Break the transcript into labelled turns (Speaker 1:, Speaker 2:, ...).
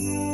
Speaker 1: Yeah.